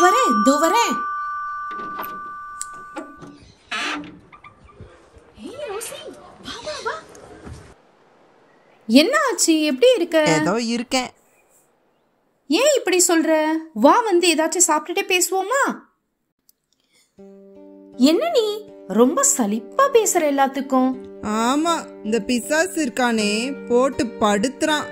இதோ வரேன் ஏய், ரோசி, வா, வா, வா. என்ன ஆச்சு? எப்படி இருக்க? ஏதோ இருக்கேன். ஏன் இப்படி சொல்ற? வா வந்து ஏதாச்சும் சாப்பிட்டுட்டே பேசுவோமா? என்ன நீ? ரொம்ப சலிப்பா பேசுற எல்லாத்துக்கும். ஆமா இந்த பிசாசு இருக்கானே போட்டு படுத்துறான்.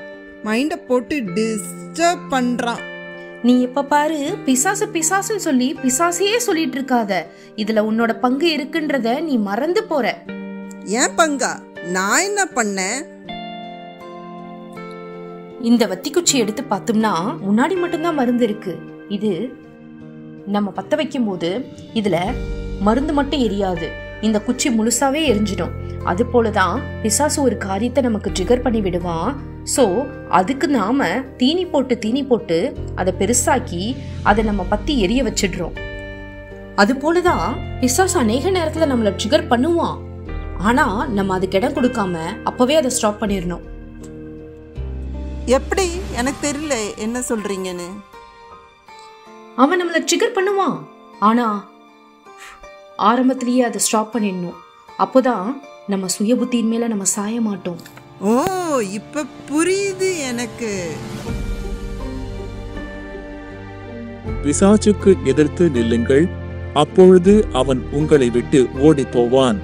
மைண்ட போட்டு டிஸ்டர்ப் பண்றான். நீ எப்ப பாரு பிசாசு பிசாசுன்னு சொல்லி பிசாசையே சொல்லிட்டு இருக்காத. இதுல உன்னோட பங்கு இருக்குன்றத நீ மறந்து போற. ஏன் பங்கா? நான் என்ன பண்ணேன் இந்த வத்தி குச்சி எடுத்து பார்த்தோம்னா முன்னாடி மட்டும்தான் மருந்து இருக்கு. இது நம்ம பத்த வைக்கும் போது இதுல மருந்து மட்டும் எரியாது. இந்த குச்சி முழுசாவே எரிஞ்சிடும். அது போலதான் பிசாசு ஒரு காரியத்தை நமக்கு ட்ரிகர் பண்ணி விடுவான். ஸோ அதுக்கு நாம தீனி போட்டு தீனி போட்டு அதை பெருசாக்கி அதை நம்ம பத்தி எரிய வச்சிடுறோம். அது போலதான் பிசாசு அநேக நேரத்துல நம்மள ட்ரிகர் பண்ணுவான். ஆனா நம்ம அதுக்கு இடம் கொடுக்காம அப்பவே அதை ஸ்டாப் பண்ணிடணும். எப்படி? எனக்கு தெரியல என்ன சொல்றீங்கன்னு. அவன் நம்மளை ட்ரிகர் பண்ணுவான். ஆனா ஆரம்பத்திலேயே அதை ஸ்டாப் பண்ணிடணும். அப்போதான் நம்ம சுய புத்தியின் மேல நம்ம சாய மாட்டோம். ஓ இப்ப புரியுது எனக்கு. பிசாசுக்கு எதிர்த்து நில்லுங்கள். அப்பொழுது அவன் உங்களை விட்டு ஓடிப் போவான்